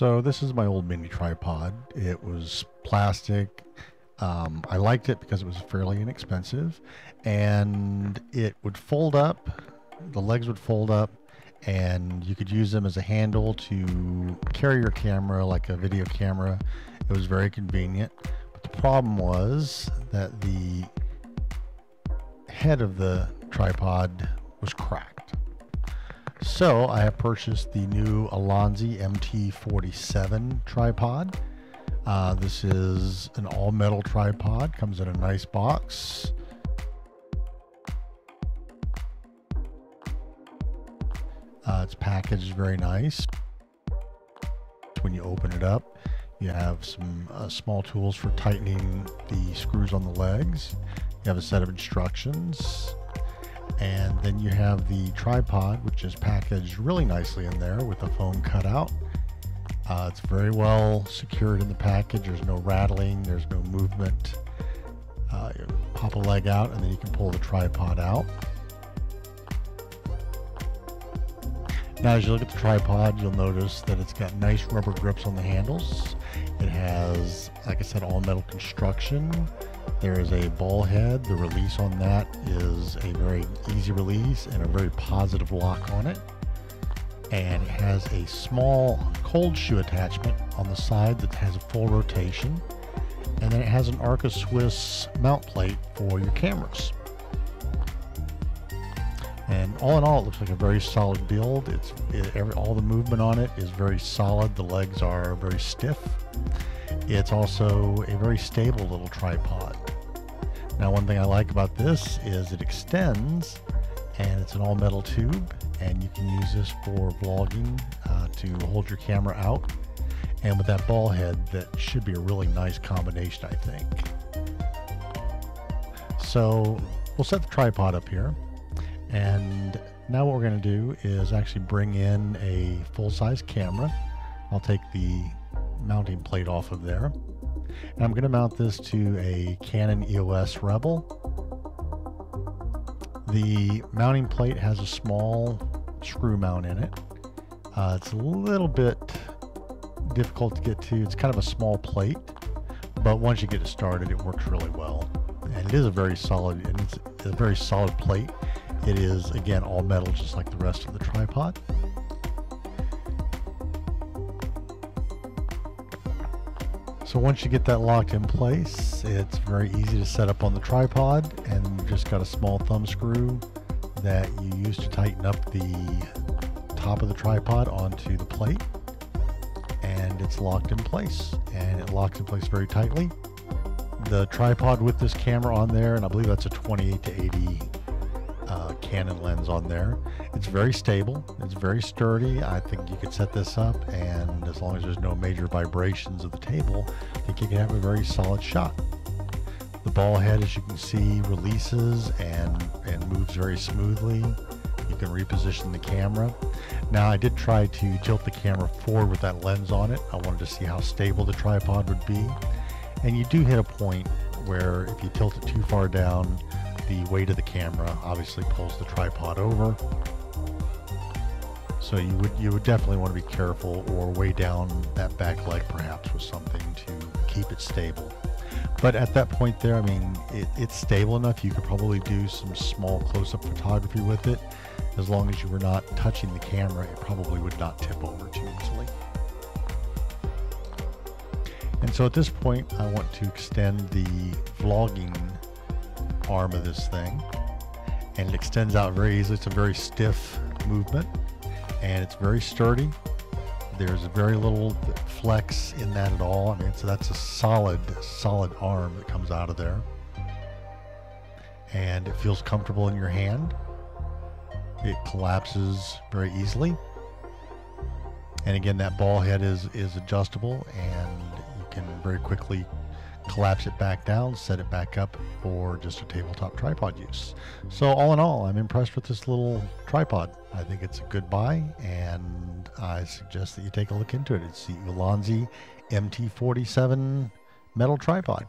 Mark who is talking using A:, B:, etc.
A: So this is my old mini tripod. It was plastic. Um, I liked it because it was fairly inexpensive and it would fold up. The legs would fold up and you could use them as a handle to carry your camera like a video camera. It was very convenient. But the problem was that the head of the tripod was cracked. So I have purchased the new Ulanzi MT47 tripod. Uh, this is an all metal tripod, comes in a nice box. Uh, it's packaged very nice. When you open it up, you have some uh, small tools for tightening the screws on the legs. You have a set of instructions. And then you have the tripod, which is packaged really nicely in there with a foam cutout. Uh, it's very well secured in the package. There's no rattling, there's no movement. Uh, pop a leg out, and then you can pull the tripod out. Now, as you look at the tripod, you'll notice that it's got nice rubber grips on the handles. It has, like I said, all metal construction. There is a ball head. The release on that is a very easy release and a very positive lock on it. And it has a small cold shoe attachment on the side that has a full rotation. And then it has an Arca Swiss mount plate for your cameras. And all in all, it looks like a very solid build. It's it, every, all the movement on it is very solid. The legs are very stiff. It's also a very stable little tripod. Now, one thing I like about this is it extends, and it's an all metal tube, and you can use this for vlogging uh, to hold your camera out. And with that ball head, that should be a really nice combination, I think. So we'll set the tripod up here. And now what we're going to do is actually bring in a full-size camera. I'll take the mounting plate off of there. And I'm going to mount this to a Canon EOS Rebel. The mounting plate has a small screw mount in it. Uh, it's a little bit difficult to get to. It's kind of a small plate, but once you get it started, it works really well. And it is a very solid, and it's a very solid plate. It is, again, all metal, just like the rest of the tripod. So once you get that locked in place, it's very easy to set up on the tripod and you've just got a small thumb screw that you use to tighten up the top of the tripod onto the plate and it's locked in place and it locks in place very tightly. The tripod with this camera on there, and I believe that's a 28 to 80 uh, Canon lens on there. It's very stable. It's very sturdy. I think you could set this up, and as long as there's no major vibrations of the table, I think you can have a very solid shot. The ball head, as you can see, releases and, and moves very smoothly. You can reposition the camera. Now, I did try to tilt the camera forward with that lens on it. I wanted to see how stable the tripod would be. And you do hit a point where if you tilt it too far down, the weight of the camera obviously pulls the tripod over. So you would you would definitely want to be careful or weigh down that back leg perhaps with something to keep it stable. But at that point there, I mean, it, it's stable enough. You could probably do some small close-up photography with it. As long as you were not touching the camera, it probably would not tip over too easily. And so at this point, I want to extend the vlogging arm of this thing. And it extends out very easily. It's a very stiff movement and it's very sturdy. There's very little flex in that at all. I mean, so that's a solid, solid arm that comes out of there. And it feels comfortable in your hand. It collapses very easily. And again, that ball head is, is adjustable and you can very quickly collapse it back down, set it back up for just a tabletop tripod use. So all in all, I'm impressed with this little tripod. I think it's a good buy and I suggest that you take a look into it. It's the Ulanzi MT47 metal tripod.